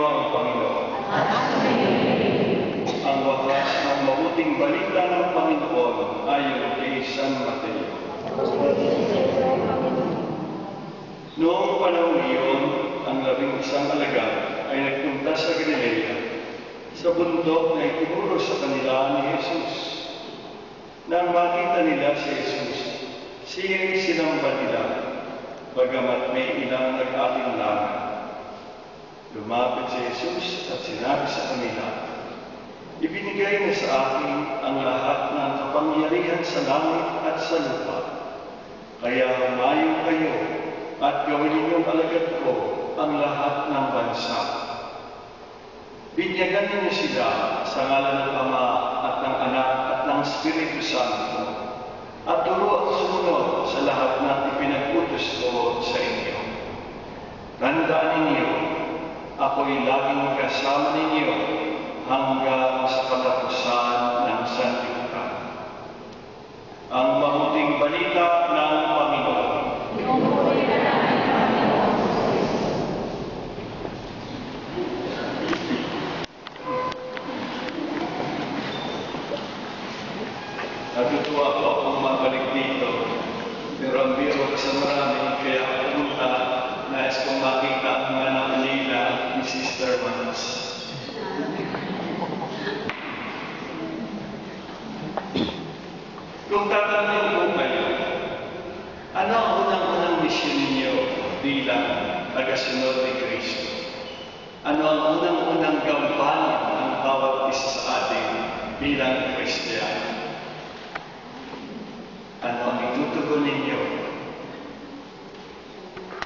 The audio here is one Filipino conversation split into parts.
Sumainyo ang. Ang wakas ng mabuting balita ng Panginoon ayon kay San Mateo. Noong panahon iyon, ang labing isang alagad ay nagpunta sa Galilea, sa bundok na itinuro sa kanila ni Jesus. Nang makita nila si Jesus, siya'y sinamba nila, bagamat may ilang nag-alinlangan. Lumapit si Jesus at sinabi sa kanila, Ibinigay niya sa akin ang lahat ng kapangyarihan sa langit at sa lupa. Kaya humayo kayo at gawin ninyong alagad ko ang lahat ng bansa. Binyagan ninyo sila sa ngalan ng Ama at ng Anak at ng Espiritu Santo at turo at sumunod sa lahat ng ipinag-utos ko sa inyo. Tandaan ninyo, ako'y laging kasama ninyo hanggang sa katapusan ng sanlibutan. Ang mabuting balita ng Panginoon. Natutuwa po akong mabalik dito. Pero ang biro ko sa marami, kaya ako pumunta, nais kong makita ang mga nakalila ni Sister Manas. Kung tatanungin ko kayo, ano ang unang-unang misyon ninyo bilang tagasunod ni Kristo? Ano ang unang-unang gampanan ng bawat isa sa atin bilang Kristiyano? Ano ang itutugon ninyo?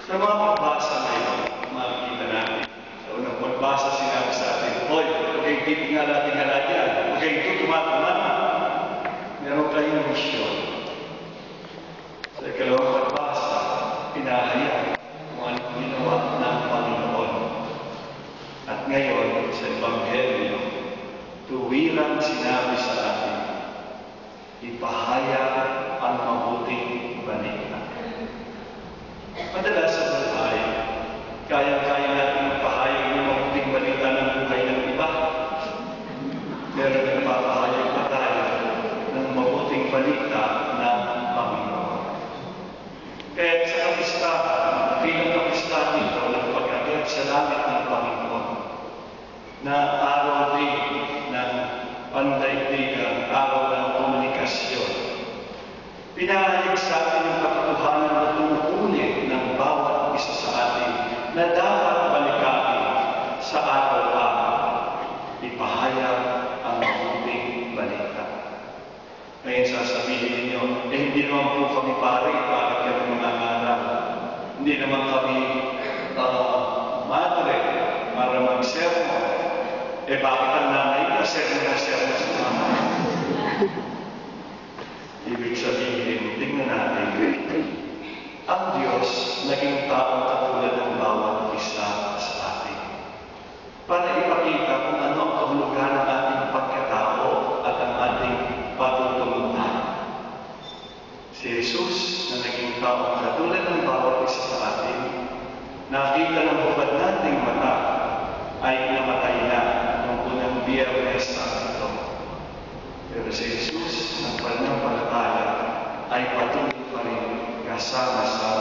Sa mga pagbasa ngayon, makikita natin. Sa unang pagbasa, sinabi sa atin, Hoy, huwag kayong titingala-tingala dyan. Huwag kayong tutumatamana. Meron kayong misyon. Sa ikalawang pagbasa, pinahayag kung ano ginawa ng Panginoon. At ngayon, sa Ebanghelyo, tuwirang sinabi sa atin, ipahayag na araw din ng pandaigdigan, araw ng komunikasyon. Pinahayag sa atin ang katotohanan na tumutuloy ng bawat isa sa atin na dapat balikaan sa araw-araw. Ipahayag ang mabuting balita. Ngayon sasabihin ninyo, eh hindi naman po kami pare, bakit kami mangangarap? Hindi naman kami uh, madre para mag-sermon. Eh bakit ang nanay na sermon na sermon sa mama? Ibig sabihin, tingnan natin, ang Diyos naging taong katulad ng bawat isa sa atin. Para ipakita kung ano ang kahulugan ng ating pagkatao at ang ating patutunguhan. Si Jesus na naging taong katulad ng bawat isa sa atin, nakita ng hubad nating mata ay namatay na noong unang biyernes sa ito. Pero si Jesus ng pananampalataya ay patuloy pa rin kasama sa